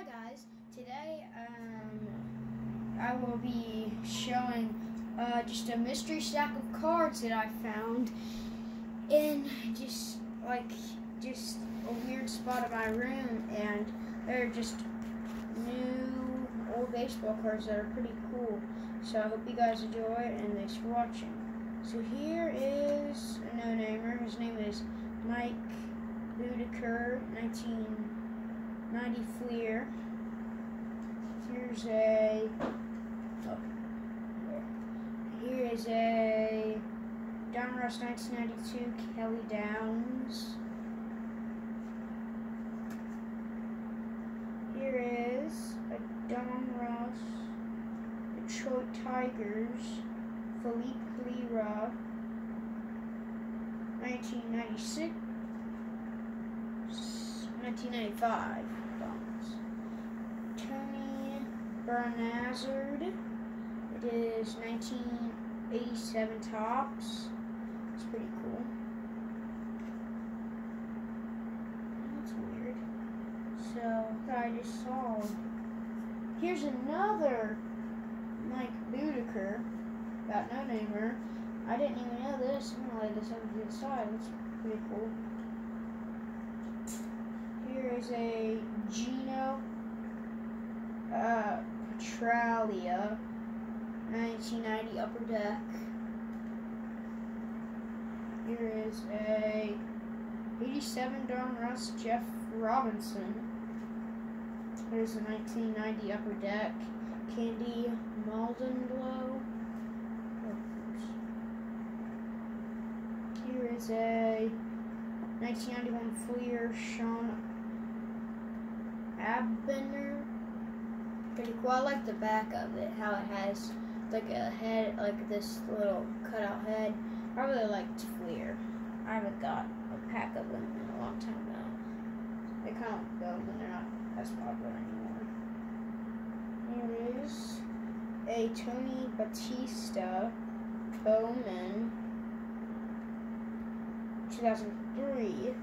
Hi guys, today um, I will be showing uh, just a mystery stack of cards that I found in just like just a weird spot of my room and they're just new old baseball cards that are pretty cool. So I hope you guys enjoy and thanks for watching. So here is a no-namer. His name is Mike Ludiker, 19... 90 Fleer. Here's a. Oh, here is a Donruss 1992 Kelly Downs. Here is a Don Ross Detroit Tigers Felipe Lira 1996. 1995 Tony Bernazard. It is 1987 Topps. It's pretty cool. That's weird. So, I just saw. Here's another Mike Boddicker. Got no namer. I didn't even know this. I'm gonna lay this over to the side. That's pretty cool. Here is a Geno uh, Petralli 1990 Upper Deck. Here is a 87 Donruss Jeff Robinson. Here's a 1990 Upper Deck Candy Maldonado. Here is a 1991 Fleer Shawn Abner. Pretty cool. I like the back of it, how it has like a head, like this little cutout head. I really like Fleer. I haven't got a pack of them in a long time now. They kind of go when they're not as popular anymore. Here is a Tony Batista Bowman 2003.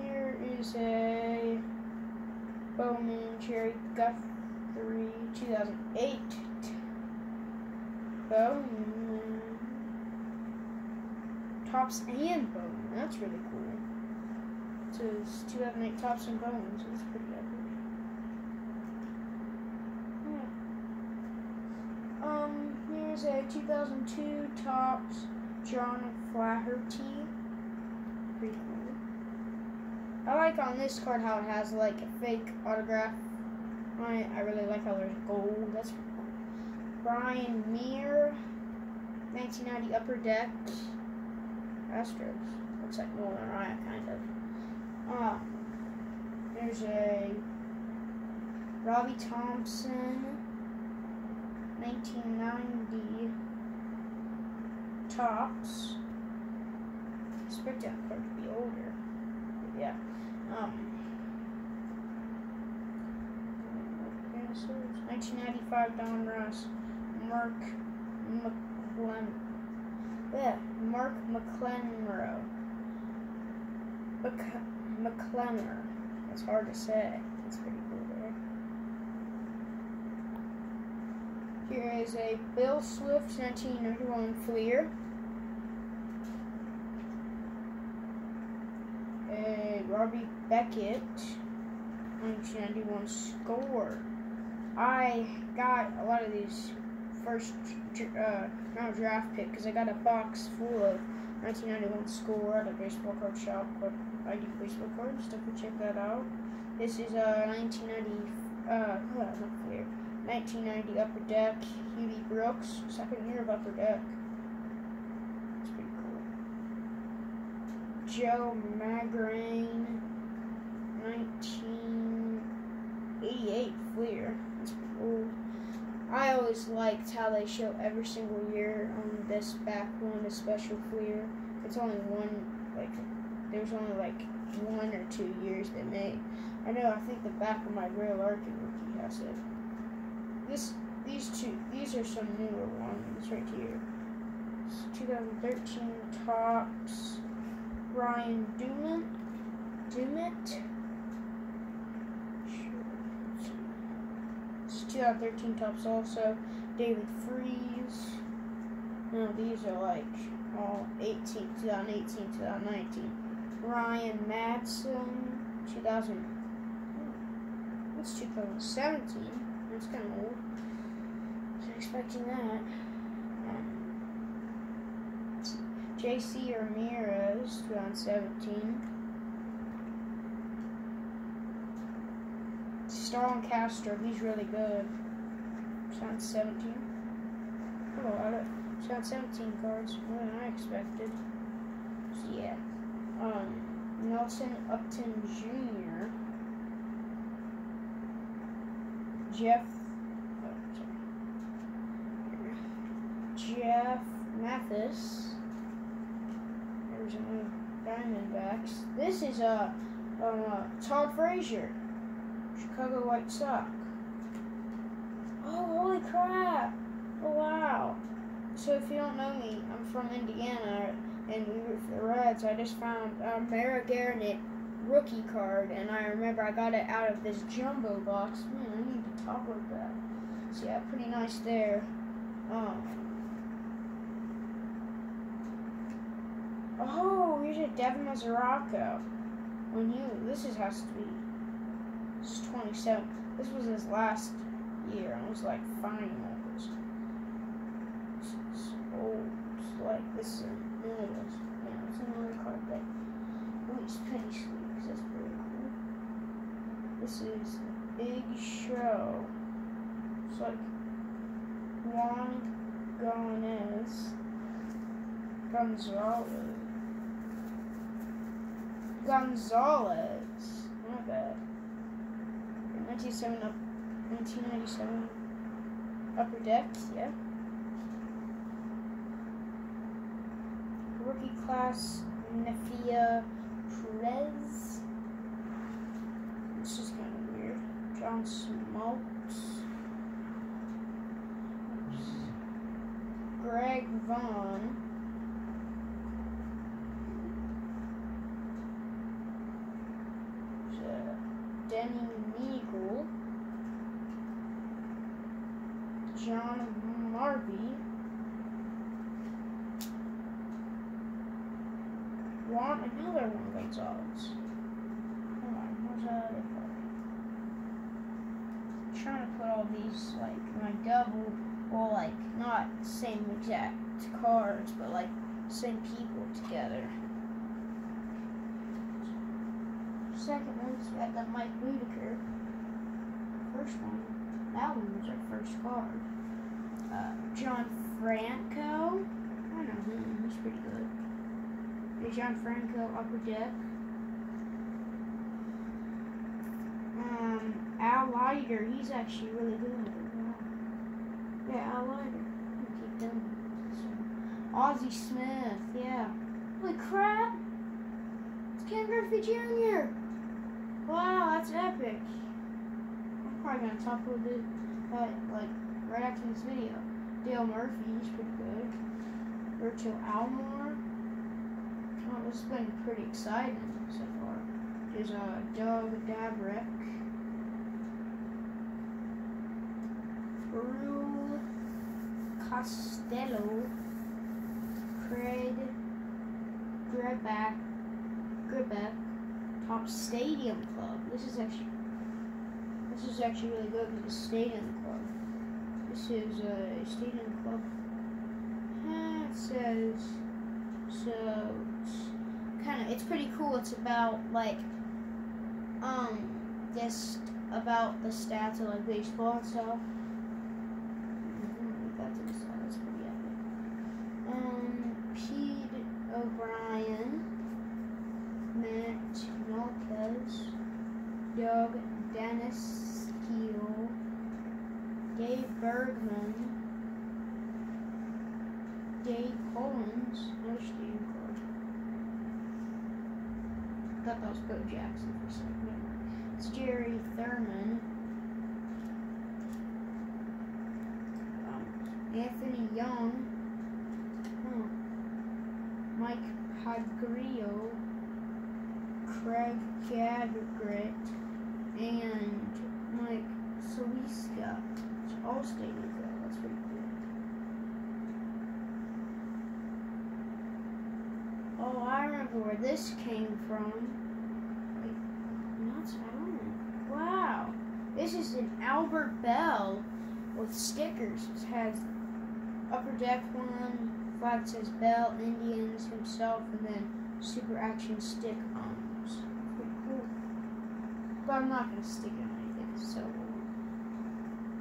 Here is a Bowman Jerry Guthrie 2008. Bowman. Topps and Bowman. That's really cool. So it's 2008 Topps and so it's pretty epic. Yeah. Um, here's a 2002 Topps John Flaherty. Pretty cool. I like on this card how it has like a fake autograph it. I really like how there's gold. That's. Brian Meyer, 1990 Upper Deck. Astros. Looks like Nolan Ryan, kind of. Ah, there's a Robbie Thompson, 1990 Topps. Expect that card to be older. Yeah. Um. 1995 Donruss, Mark McClem, yeah, Mark McClenroe. McClemmer. It's hard to say. It's pretty cool there. Here is a Bill Swift 1991 Fleer. A Robbie Beckett 1991 Score. I got a lot of these first uh, round draft pick because I got a box full of 1991 Score at a baseball card shop I do Baseball Cards. Definitely check that out. This is a 1990, uh, not clear, 1990 Upper Deck Hubie Brooks, second year of Upper Deck. It's pretty cool. Joe Magrane, 1988 Fleer. That's old. I always liked how they show every single year on this back one, a special Fleer. It's only one, like, there's only like one or two years they made. I know, I think the back of my Real Arkin rookie has it. This, these two, these are some newer ones right here. It's 2013 Topps Ryan Duman. Doumit. It's 2013 Topps also. David Freese. No, these are like all 18, 2018, 2019. Ryan Madson, 2000. Hmm, that's 2017. That's kind of old. I Wasn't expecting that. Um, JC Ramirez, 2017. Starlin Castro, he's really good. Round 17. Oh, I don't, 2017 cards, more than I expected. So, yeah. Um, Nelson Upton Jr. Jeff. Oh, sorry. Jeff Mathis. There's another Diamondbacks. This is a uh, uh, Todd Frazier, Chicago White Sox. Oh, holy crap! Oh, wow. So if you don't know me, I'm from Indiana, and we root for the Reds. I just found a Mara Garnett rookie card, and I remember I got it out of this jumbo box. Man, I need to top load that. So yeah, pretty nice there. Um, oh, here's a Devin Mesoraco. When you, this is has to be, is 27. This was his last year. I was like finals. This is old. Like this is yeah, it is. Yeah, it's another card that. Oh, it's penny sleeves. That's pretty cool. This is Big Show. It's like Juan Gonzalez. Gonzalez. Gonzalez. Not bad. 1997 up 1997 upper deck, yeah. Rookie class Neifi Perez. This is kind of weird. John Smoltz. Oops. Greg Vaughn. Denny Neagle. John Marby. Want another one of those odds. Hold on, where's that other? I'm trying to put all these, like, my double, well, like, not same exact cards, but, like, same people together. Second one's got the Mike Whitaker. First one, that one was our first card. Uh, John Franco. I know him. He's pretty good. There's John Franco upper deck. Um, Al Leiter. He's actually really good. Yeah, Al Leiter. Keep them. Ozzie Smith. Yeah. Holy crap! It's Ken Griffey Jr. Wow, that's epic. Probably gonna talk about it, that like right after this video. Dale Murphy, he's pretty good. Virgil Almore. Oh, this has been pretty exciting so far. There's uh, Doug Drabek. Brew Costello. Craig Grebeck. Grebeck. Top Stadium Club. This is actually this is actually really good because it's Stadium Club. This is a Stadium Club. Uh, it says so. Kind of it's pretty cool. It's about like um just about the stats of like baseball and stuff. Mhm, That's that's pretty epic. Um, Pete O'Brien. Matt Lopez, Doug Dennis Keel, Dave Bergman, Dave Collins, card. Thought that was Bo Jackson for a second. It's Jerry Thurman. Um, Anthony Young. Huh. Mike Pagrio. Craig Gaggart and Mike Swiska. All state that. That's pretty cool. Oh, I remember where this came from. Wait, not Allen. Wow. This is an Albert Belle with stickers. It has upper deck one, flag says Belle, Indians, himself, and then super action stick arms. But I'm not gonna stick it on anything, so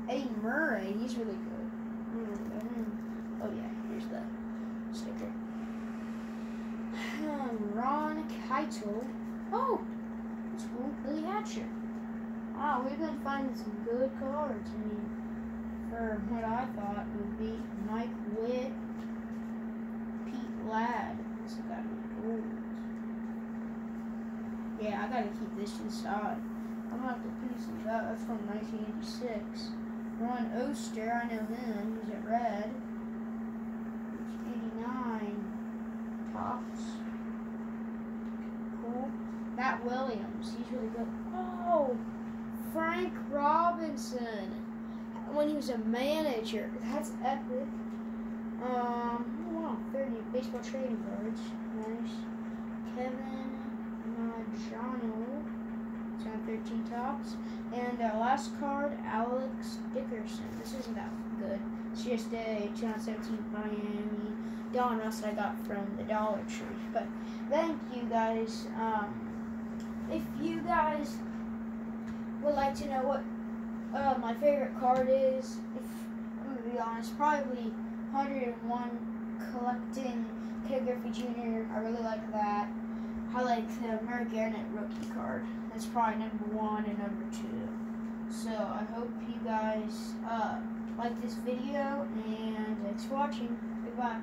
Eddie Murray, he's really good. Mm-hmm. Oh yeah, here's the sticker. Ron Keitel. Oh, that's cool. Billy Hatcher. Wow, we've been finding some good cards. I mean, for what I thought would be Mike Witt, Pete Ladd. This has got to be gold. Yeah, I gotta keep this inside. Have to piece these out. That's from 1986. Ron Oester, I know him. He's at red. It's 89 Topps. Cool. Matt Williams, he's really good. Oh, Frank Robinson when he was a manager. That's epic. Um, wow, 30 baseball trading cards. Nice. Kevin Majano. On 13 Topps. And uh, last card, Alex Dickerson. This isn't that good. It's just a 2017 Miami Donruss I got from the Dollar Tree. But thank you guys. Um, if you guys would like to know what uh, my favorite card is, if I'm gonna be honest, probably 101 collecting Griffey Jr. I really like that. I like the Merrick Garnett rookie card. That's probably number one and number two. So I hope you guys uh, like this video and thanks for watching. Goodbye.